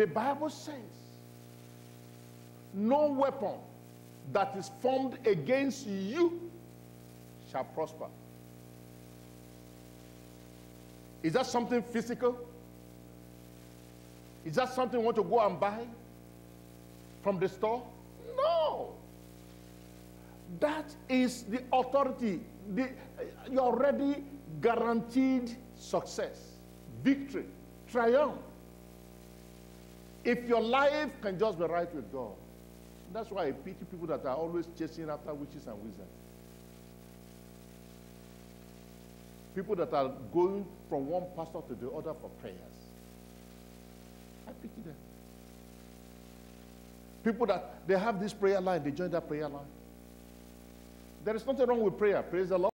The Bible says, no weapon that is formed against you shall prosper. Is that something physical? Is that something you want to go and buy from the store? No. That is the authority. The, you're already guaranteed success, victory, triumph. If your life can just be right with God. That's why I pity people that are always chasing after witches and wizards. People that are going from one pastor to the other for prayers. I pity them. People that they have this prayer line, they join that prayer line. There is nothing wrong with prayer, praise the Lord.